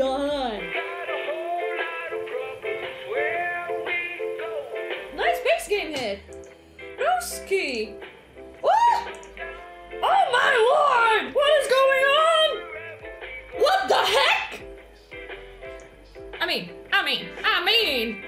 done. Nice base game hit. Roski. What? Oh my lord! What is going on? What the heck? I mean, I mean, I mean.